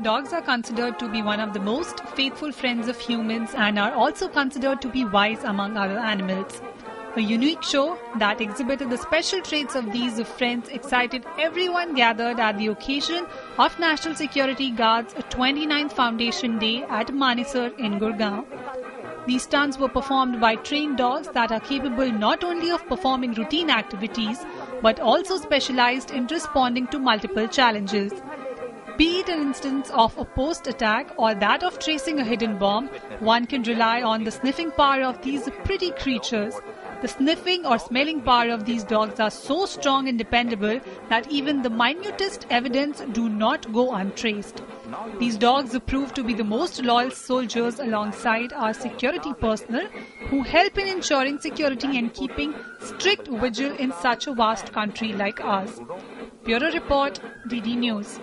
Dogs are considered to be one of the most faithful friends of humans and are also considered to be wise among other animals. A unique show that exhibited the special traits of these friends excited everyone gathered at the occasion of National Security Guard's 29th Foundation Day at Manesar in Gurgaon. These stunts were performed by trained dogs that are capable not only of performing routine activities but also specialized in responding to multiple challenges. Be it an instance of a post attack or that of tracing a hidden bomb, one can rely on the sniffing power of these pretty creatures. The sniffing or smelling power of these dogs are so strong and dependable that even the minutest evidence do not go untraced. These dogs prove to be the most loyal soldiers alongside our security personnel who help in ensuring security and keeping strict vigil in such a vast country like ours. Bureau Report, DD News.